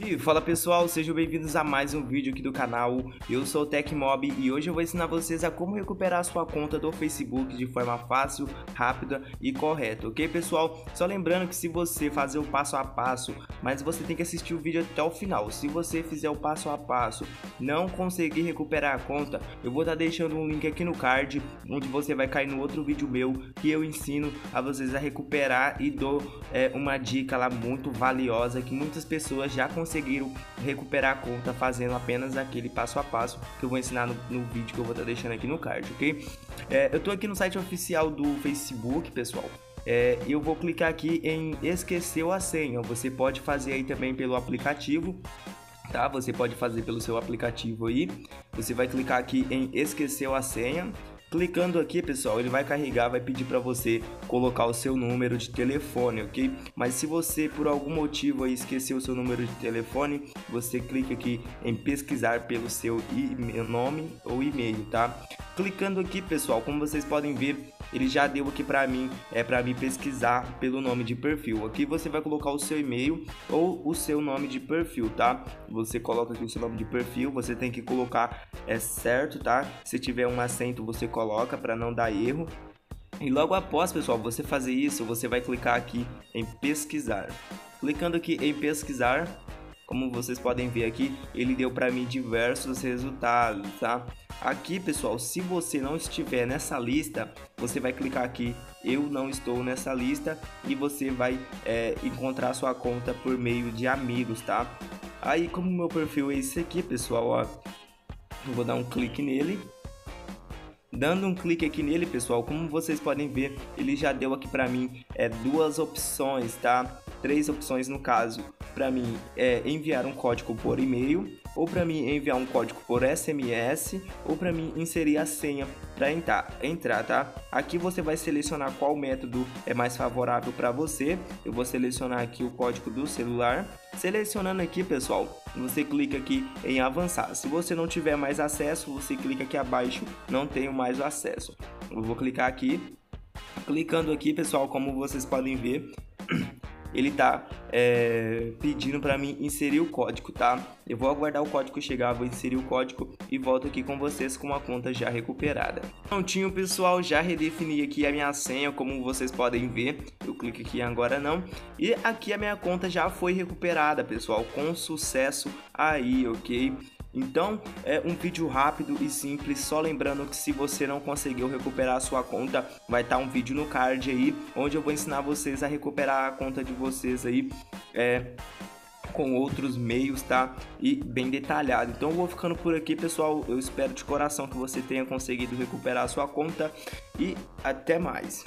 E fala pessoal, sejam bem-vindos a mais um vídeo aqui do canal. Eu sou o TecMob e hoje eu vou ensinar vocês a como recuperar sua conta do Facebook de forma fácil, rápida e correta, ok pessoal? Só lembrando que se você fazer o passo a passo, mas você tem que assistir o vídeo até o final. Se você fizer o passo a passo, não conseguir recuperar a conta, eu vou estar tá deixando um link aqui no card, onde você vai cair no outro vídeo meu que eu ensino a vocês a recuperar e dou é, uma dica lá muito valiosa que muitas pessoas já conseguiram conseguiram recuperar a conta fazendo apenas aquele passo a passo que eu vou ensinar no, no vídeo que eu vou estar tá deixando aqui no card, ok? É, eu estou aqui no site oficial do Facebook, pessoal. É, eu vou clicar aqui em esqueceu a senha. Você pode fazer aí também pelo aplicativo tá? Você pode fazer pelo seu aplicativo aí. Você vai clicar aqui em esqueceu a senha. Clicando aqui, pessoal, ele vai carregar, vai pedir para você colocar o seu número de telefone, ok? Mas se você por algum motivo aí esqueceu o seu número de telefone, você clica aqui em pesquisar pelo seu nome ou e-mail, tá? Clicando aqui, pessoal, como vocês podem ver, ele já deu aqui para mim, é para mim pesquisar pelo nome de perfil. Aqui você vai colocar o seu e-mail ou o seu nome de perfil, tá? Você coloca aqui o seu nome de perfil, você tem que colocar é certo, tá? Se tiver um acento, você coloca para não dar erro. E logo após, pessoal, você fazer isso, você vai clicar aqui em pesquisar. Clicando aqui em pesquisar, como vocês podem ver aqui, ele deu para mim diversos resultados, tá? Aqui, pessoal, se você não estiver nessa lista, você vai clicar aqui, eu não estou nessa lista e você vai é, encontrar sua conta por meio de amigos, tá? Aí, como meu perfil é esse aqui, pessoal, ó, eu vou dar um clique nele Dando um clique aqui nele, pessoal, como vocês podem ver, ele já deu aqui para mim é, duas opções, tá? Três opções no caso. Para mim é enviar um código por e-mail, ou para mim enviar um código por SMS, ou para mim inserir a senha para entrar, entrar, tá? Aqui você vai selecionar qual método é mais favorável para você. Eu vou selecionar aqui o código do celular. Selecionando aqui, pessoal, você clica aqui em avançar. Se você não tiver mais acesso, você clica aqui abaixo, não tenho mais acesso. Eu vou clicar aqui. Clicando aqui, pessoal, como vocês podem ver, ele tá é, pedindo para mim inserir o código, tá? Eu vou aguardar o código chegar, vou inserir o código e volto aqui com vocês com a conta já recuperada. Prontinho, pessoal, já redefini aqui a minha senha, como vocês podem ver. Eu clico aqui agora não. E aqui a minha conta já foi recuperada, pessoal, com sucesso aí, ok? Então, é um vídeo rápido e simples, só lembrando que se você não conseguiu recuperar a sua conta, vai estar tá um vídeo no card aí, onde eu vou ensinar vocês a recuperar a conta de vocês aí, é, com outros meios, tá? E bem detalhado. Então vou ficando por aqui, pessoal. Eu espero de coração que você tenha conseguido recuperar a sua conta e até mais.